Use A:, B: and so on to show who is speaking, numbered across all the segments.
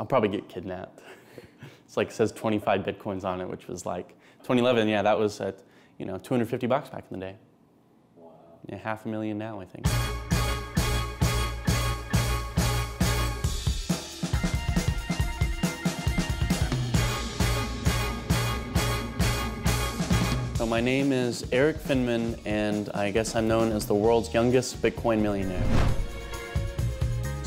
A: I'll probably get kidnapped. it's like, it says 25 Bitcoins on it, which was like, 2011, yeah, that was at, you know, 250 bucks back in the day. Wow. Yeah, half a million now, I think. So my name is Erik Finman, and I guess I'm known as the world's youngest Bitcoin millionaire.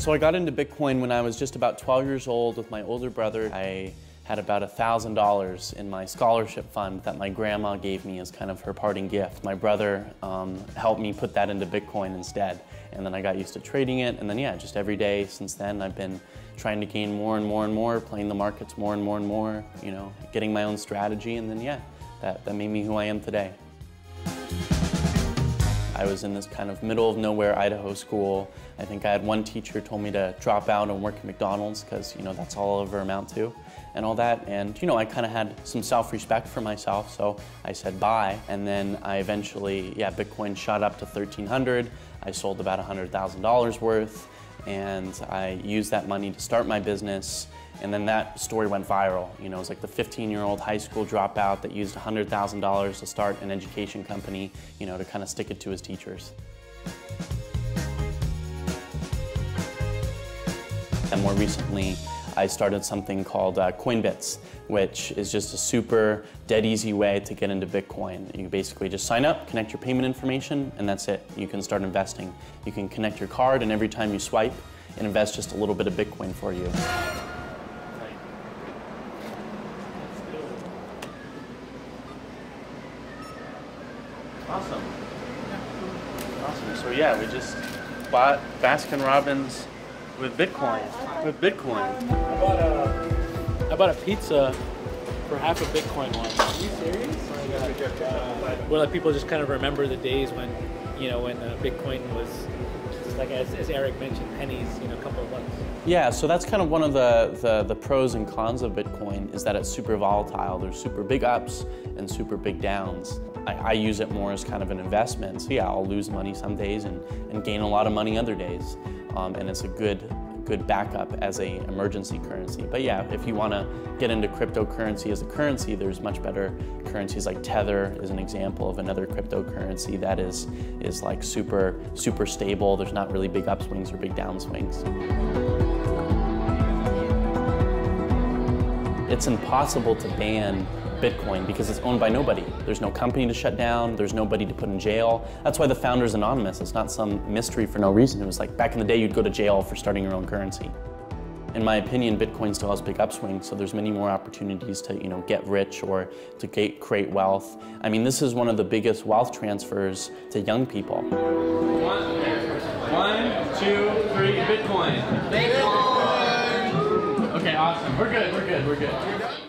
A: So I got into Bitcoin when I was just about 12 years old with my older brother. I had about $1,000 in my scholarship fund that my grandma gave me as kind of her parting gift. My brother um, helped me put that into Bitcoin instead. And then I got used to trading it. And then, yeah, just every day since then, I've been trying to gain more and more and more, playing the markets more and more and more, you know, getting my own strategy. And then, yeah, that, that made me who I am today. I was in this kind of middle of nowhere Idaho school. I think I had one teacher told me to drop out and work at McDonald's because, you know, that's all I'll ever amount to and all that. And, you know, I kind of had some self-respect for myself, so I said bye. And then I eventually, yeah, Bitcoin shot up to 1300. I sold about $100,000 worth and I used that money to start my business. And then that story went viral. You know, it was like the 15-year-old high school dropout that used $100,000 to start an education company, you know, to kind of stick it to his teachers. And more recently, I started something called uh, Coinbits, which is just a super dead easy way to get into Bitcoin. You basically just sign up, connect your payment information, and that's it. You can start investing. You can connect your card, and every time you swipe, it invests just a little bit of Bitcoin for you. Awesome. Awesome. So yeah, we just bought Baskin Robbins with Bitcoin. With Bitcoin.
B: I bought a, I bought a pizza for half a Bitcoin once. Are you serious? Uh, well, people just kind of remember the days when, you know, when uh, Bitcoin was like as, as, Erik mentioned, pennies, you know, a couple of bucks.
A: Yeah, so that's kind of one of the, the, the, pros and cons of Bitcoin is that it's super volatile. There's super big ups and super big downs. I, I use it more as kind of an investment. So yeah, I'll lose money some days and, and gain a lot of money other days. Um, and it's a good good backup as a emergency currency. But yeah, if you want to get into cryptocurrency as a currency, there's much better currencies like Tether is an example of another cryptocurrency that is is like super super stable. There's not really big upswings or big downswings. It's impossible to ban Bitcoin because it's owned by nobody. There's no company to shut down, there's nobody to put in jail. That's why the founder's anonymous. It's not some mystery for no reason. It was like back in the day you'd go to jail for starting your own currency. In my opinion, Bitcoin still has big upswing, so there's many more opportunities to, you know, get rich or to get, create wealth. I mean, this is one of the biggest wealth transfers to young people.
C: One, two, three, Bitcoin. Bitcoin! Okay, awesome. We're good, we're good, we're good.